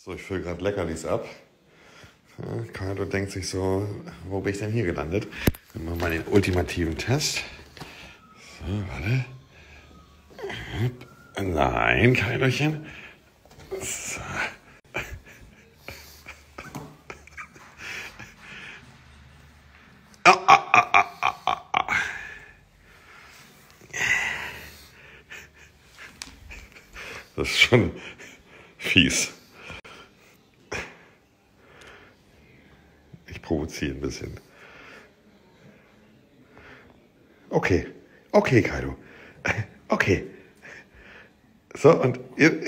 So, ich fülle gerade Leckerlis ab. Ja, denkt sich so, wo bin ich denn hier gelandet? Dann machen wir mal den ultimativen Test. So, warte. Nein, Kaiserchen. So. Ah, ah, ah. Das ist schon fies. Provoziere ein bisschen. Okay, okay, Kaido. Okay. So, und ihr,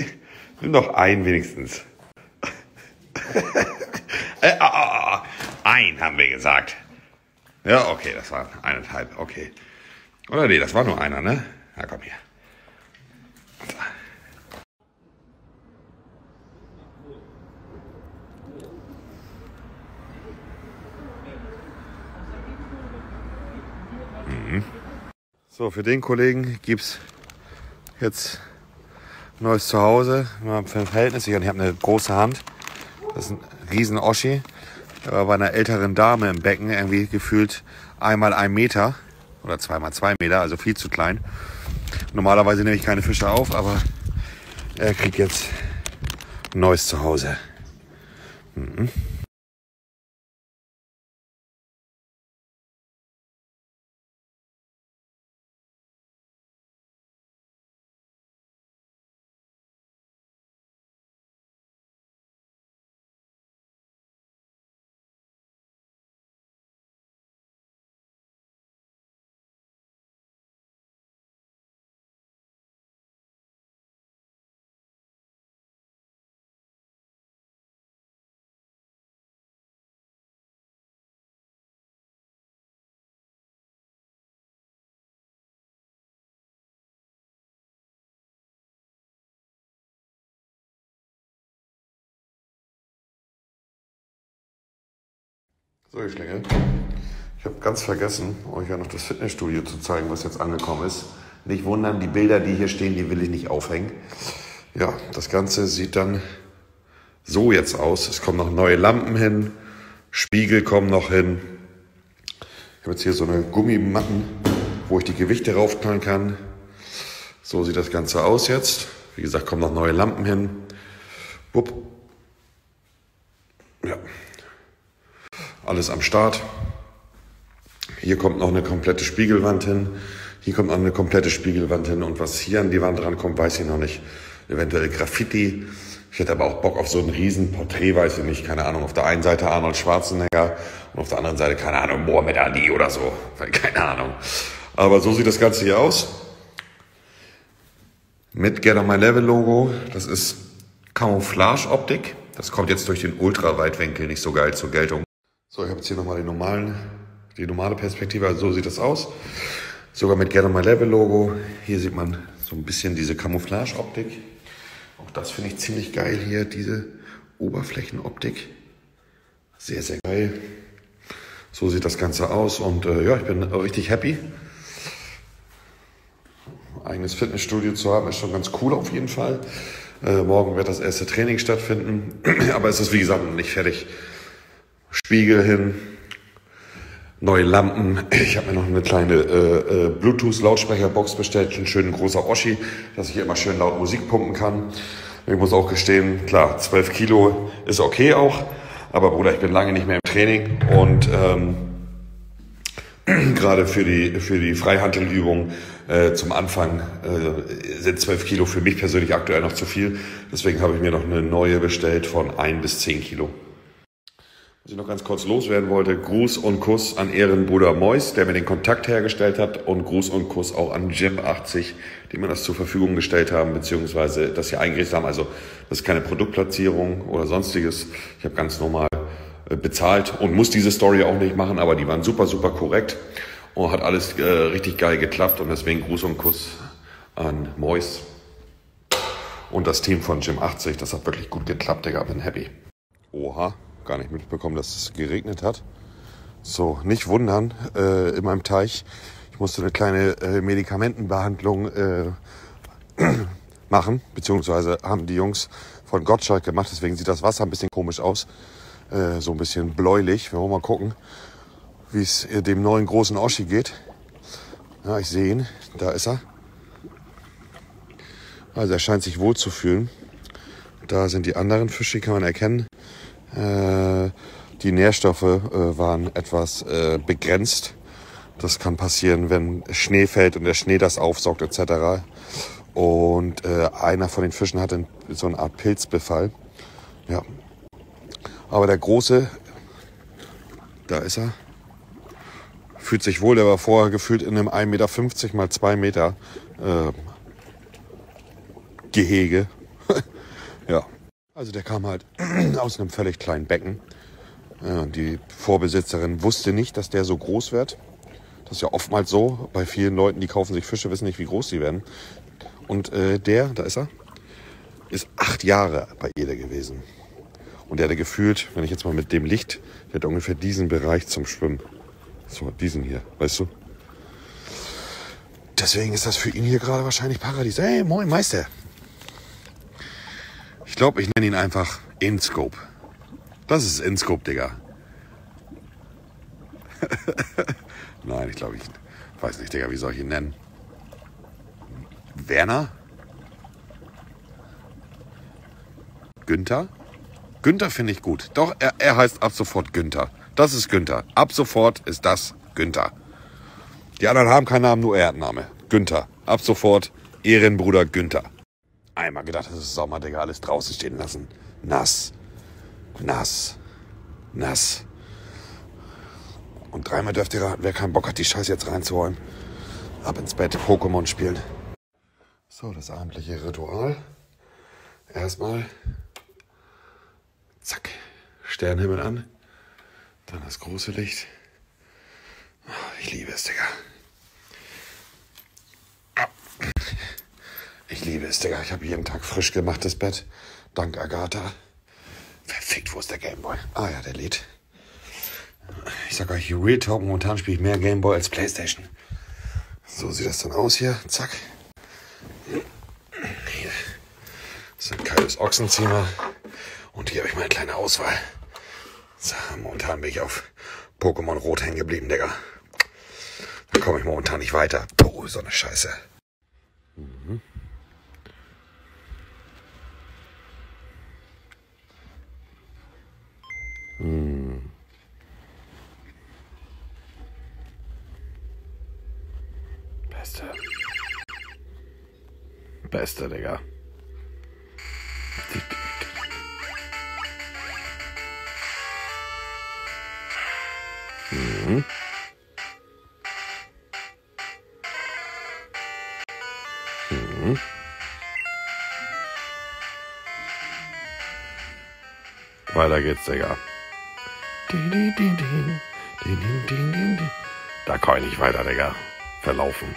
nimm noch ein wenigstens. äh, ah, ah, ah. ein haben wir gesagt. Ja, okay, das waren eineinhalb, okay. Oder nee, das war nur einer, ne? Na komm hier. So. Für den Kollegen gibt's jetzt ein neues Zuhause. Mal für ein Verhältnis. Ich habe eine große Hand. Das ist ein riesen Oschi. Der war bei einer älteren Dame im Becken irgendwie gefühlt einmal ein Meter oder zweimal zwei Meter, also viel zu klein. Normalerweise nehme ich keine Fische auf, aber er kriegt jetzt neues Zuhause. Mhm. So, ihr Schlingel. Ich habe ganz vergessen, euch ja noch das Fitnessstudio zu zeigen, was jetzt angekommen ist. Nicht wundern, die Bilder, die hier stehen, die will ich nicht aufhängen. Ja, das Ganze sieht dann so jetzt aus. Es kommen noch neue Lampen hin, Spiegel kommen noch hin. Ich habe jetzt hier so eine Gummimatten, wo ich die Gewichte raufknallen kann. So sieht das Ganze aus jetzt. Wie gesagt, kommen noch neue Lampen hin. Wupp. Ja, alles am Start. Hier kommt noch eine komplette Spiegelwand hin. Hier kommt noch eine komplette Spiegelwand hin. Und was hier an die Wand rankommt, weiß ich noch nicht. Eventuell Graffiti. Ich hätte aber auch Bock auf so ein Riesenporträt, weiß ich nicht. Keine Ahnung. Auf der einen Seite Arnold Schwarzenegger und auf der anderen Seite, keine Ahnung, Mohamed Ali oder so. Keine Ahnung. Aber so sieht das Ganze hier aus. Mit Get on My Level Logo. Das ist Camouflage-Optik. Das kommt jetzt durch den Ultraweitwinkel nicht so geil zur Geltung. So, ich habe jetzt hier nochmal die, normalen, die normale Perspektive, also so sieht das aus. Sogar mit on My Level Logo. Hier sieht man so ein bisschen diese Camouflage-Optik. Auch das finde ich ziemlich geil hier, diese Oberflächenoptik. Sehr, sehr geil. So sieht das Ganze aus und äh, ja, ich bin richtig happy. Eigenes Fitnessstudio zu haben ist schon ganz cool auf jeden Fall. Äh, morgen wird das erste Training stattfinden, aber es ist wie gesagt noch nicht fertig. Spiegel hin, neue Lampen. Ich habe mir noch eine kleine äh, äh, Bluetooth-Lautsprecherbox bestellt, ein schön großer Oschi, dass ich immer schön laut Musik pumpen kann. Ich muss auch gestehen, klar, 12 Kilo ist okay auch, aber Bruder, ich bin lange nicht mehr im Training und ähm, gerade für die, für die Freihandelübung äh, zum Anfang äh, sind 12 Kilo für mich persönlich aktuell noch zu viel. Deswegen habe ich mir noch eine neue bestellt von 1 bis 10 Kilo. Was ich noch ganz kurz loswerden wollte, Gruß und Kuss an Ehrenbruder Mois, der mir den Kontakt hergestellt hat und Gruß und Kuss auch an Jim80, die mir das zur Verfügung gestellt haben, beziehungsweise das hier eingerichtet haben. Also das ist keine Produktplatzierung oder sonstiges. Ich habe ganz normal äh, bezahlt und muss diese Story auch nicht machen, aber die waren super, super korrekt und hat alles äh, richtig geil geklappt und deswegen Gruß und Kuss an Mois und das Team von Jim80. Das hat wirklich gut geklappt, Digga, bin happy. Oha gar nicht mitbekommen, dass es geregnet hat. So, nicht wundern, äh, in meinem Teich. Ich musste eine kleine äh, Medikamentenbehandlung äh, machen, beziehungsweise haben die Jungs von Gottschalk gemacht, deswegen sieht das Wasser ein bisschen komisch aus, äh, so ein bisschen bläulich. Wir wollen mal gucken, wie es äh, dem neuen großen Oschi geht. Ja, ich sehe ihn, da ist er. Also er scheint sich wohl zu fühlen. Da sind die anderen Fische, kann man erkennen. Äh, die Nährstoffe äh, waren etwas äh, begrenzt. Das kann passieren, wenn Schnee fällt und der Schnee das aufsaugt etc. Und einer von den Fischen hatte so eine Art Pilzbefall. Ja. Aber der große, da ist er, fühlt sich wohl. Der war vorher gefühlt in einem 1,50 Meter mal 2 Meter äh, Gehege. ja. Also der kam halt aus einem völlig kleinen Becken. Die Vorbesitzerin wusste nicht, dass der so groß wird. Das ist ja oftmals so. Bei vielen Leuten, die kaufen sich Fische, wissen nicht, wie groß sie werden. Und äh, der, da ist er, ist acht Jahre bei Ede gewesen. Und der hatte gefühlt, wenn ich jetzt mal mit dem Licht, der hat ungefähr diesen Bereich zum Schwimmen. So, diesen hier, weißt du? Deswegen ist das für ihn hier gerade wahrscheinlich Paradies. Hey, moin Meister. Ich glaube, ich nenne ihn einfach InScope. Das ist InScope, Digga. Nein, ich glaube, ich weiß nicht, Digga, wie soll ich ihn nennen? Werner? Günther? Günther finde ich gut. Doch, er, er heißt ab sofort Günther. Das ist Günther. Ab sofort ist das Günther. Die anderen haben keinen Namen, nur er hat Namen. Günther. Ab sofort Ehrenbruder Günther. Einmal gedacht, es ist Sommer, Digga, alles draußen stehen lassen. Nass. Nass. Nass. Und dreimal dürft ihr wer keinen Bock hat, die Scheiße jetzt reinzuholen. Ab ins Bett, Pokémon spielen. So, das abendliche Ritual. Erstmal, zack, Sternhimmel an. Dann das große Licht. Ich liebe es, Digga. Ich liebe es, Digga. Ich habe jeden Tag frisch gemachtes Bett. Dank Agatha. Verfickt, wo ist der Gameboy? Ah ja, der lädt. Ich sag euch, Real Talk, momentan spiele ich mehr Gameboy als Playstation. So sieht das dann aus hier. Zack. Hier sind Kaios Ochsenzimmer. Und hier habe ich meine kleine Auswahl. So, momentan bin ich auf Pokémon Rot hängen geblieben, Digga. Da komme ich momentan nicht weiter. Oh, so eine Scheiße. Hm. Beste. Beste, Digga. Mhm. Mhm. Weiter geht's, Digga. Da kann ich nicht weiter, Digga. Verlaufen.